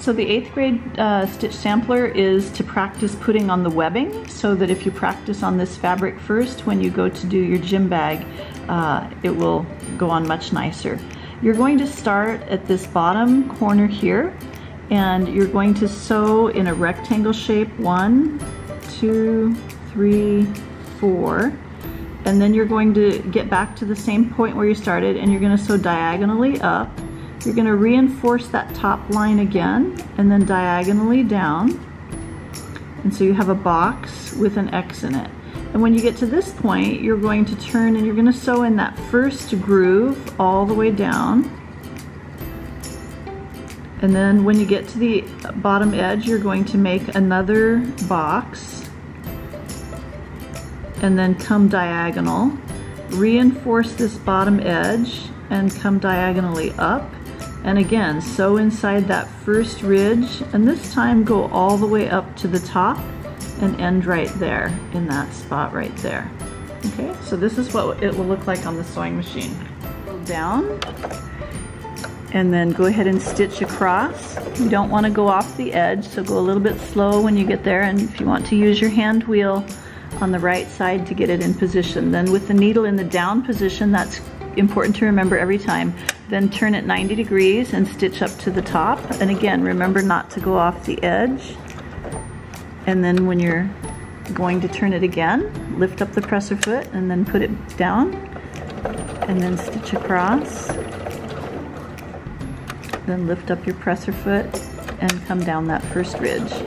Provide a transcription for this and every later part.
So the eighth grade uh, stitch sampler is to practice putting on the webbing so that if you practice on this fabric first, when you go to do your gym bag, uh, it will go on much nicer. You're going to start at this bottom corner here and you're going to sew in a rectangle shape, one, two, three, four, and then you're going to get back to the same point where you started and you're gonna sew diagonally up you're gonna reinforce that top line again and then diagonally down. And so you have a box with an X in it. And when you get to this point, you're going to turn and you're gonna sew in that first groove all the way down. And then when you get to the bottom edge, you're going to make another box and then come diagonal. Reinforce this bottom edge and come diagonally up and again, sew inside that first ridge and this time go all the way up to the top and end right there in that spot right there. Okay, so this is what it will look like on the sewing machine. Go down and then go ahead and stitch across. You don't want to go off the edge, so go a little bit slow when you get there and if you want to use your hand wheel on the right side to get it in position. Then with the needle in the down position, that's important to remember every time. Then turn it 90 degrees and stitch up to the top. And again, remember not to go off the edge. And then when you're going to turn it again, lift up the presser foot and then put it down. And then stitch across. Then lift up your presser foot and come down that first ridge. So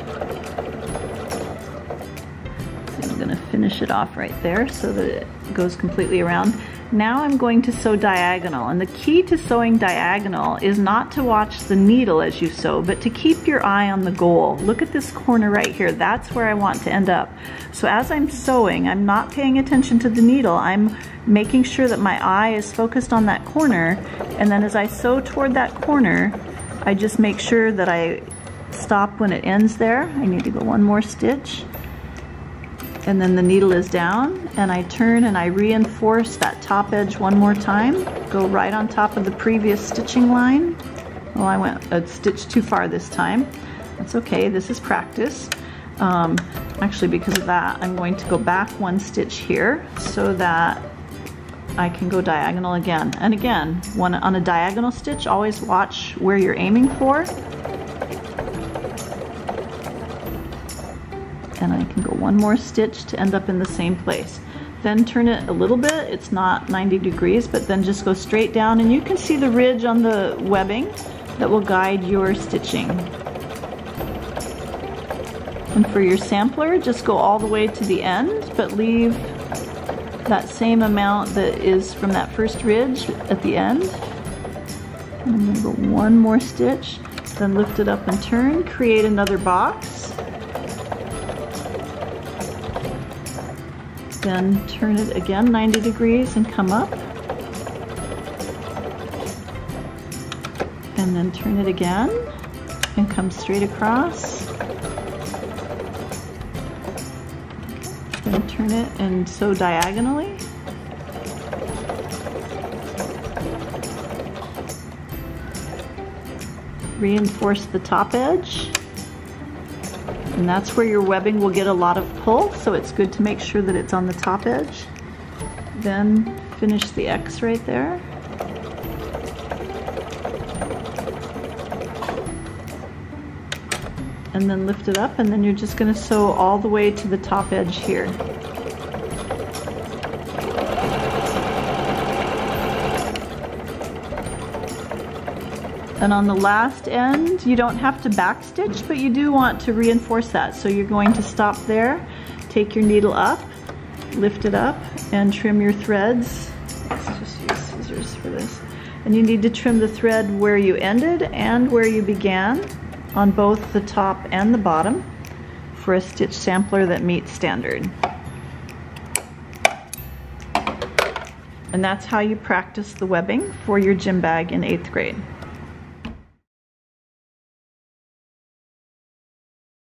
I'm gonna finish it off right there so that it goes completely around. Now I'm going to sew diagonal and the key to sewing diagonal is not to watch the needle as you sew but to keep your eye on the goal. Look at this corner right here, that's where I want to end up. So as I'm sewing, I'm not paying attention to the needle, I'm making sure that my eye is focused on that corner and then as I sew toward that corner, I just make sure that I stop when it ends there. I need to go one more stitch and then the needle is down and I turn and I reinforce that top edge one more time go right on top of the previous stitching line. Well I went a stitch too far this time. That's okay this is practice. Um, actually because of that I'm going to go back one stitch here so that I can go diagonal again. And again one on a diagonal stitch always watch where you're aiming for and I can go one more stitch to end up in the same place. Then turn it a little bit, it's not 90 degrees, but then just go straight down and you can see the ridge on the webbing that will guide your stitching. And for your sampler, just go all the way to the end, but leave that same amount that is from that first ridge at the end. And I'm go one more stitch, then lift it up and turn, create another box. Then turn it again 90 degrees and come up. And then turn it again and come straight across. Then turn it and sew diagonally. Reinforce the top edge. And that's where your webbing will get a lot of pull, so it's good to make sure that it's on the top edge. Then finish the X right there. And then lift it up, and then you're just gonna sew all the way to the top edge here. And on the last end, you don't have to backstitch, but you do want to reinforce that. So you're going to stop there, take your needle up, lift it up, and trim your threads. Let's just use scissors for this. And you need to trim the thread where you ended and where you began on both the top and the bottom for a stitch sampler that meets standard. And that's how you practice the webbing for your gym bag in eighth grade.